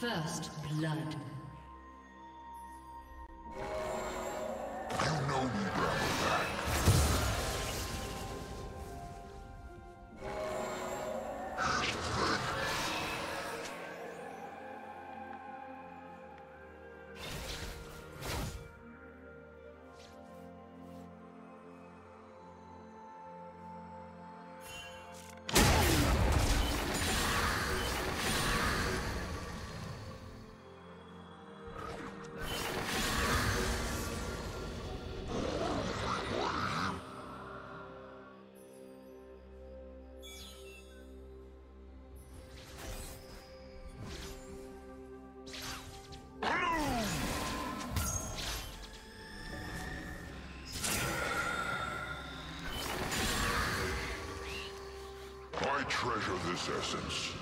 First blood. I treasure this essence.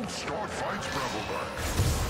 Don't start fights, back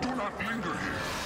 Do not linger here.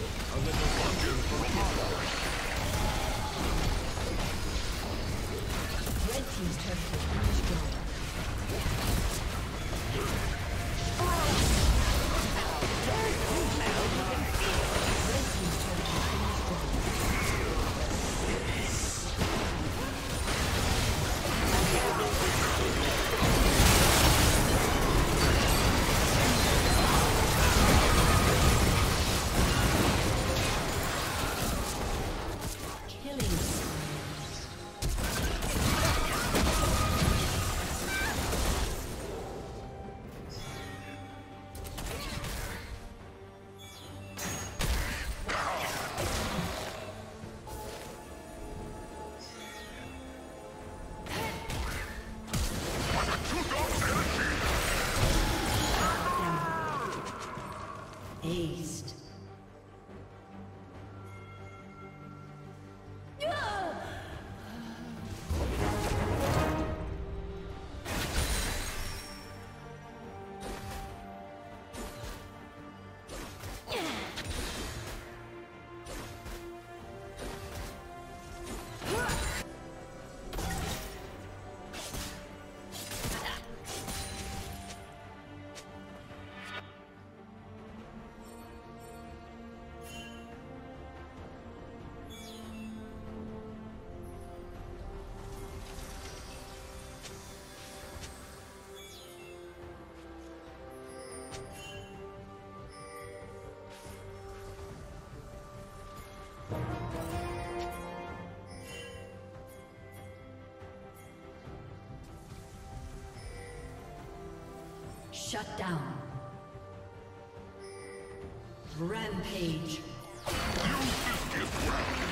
Targa. Red Team's turret Shut down. Rampage. This gift well.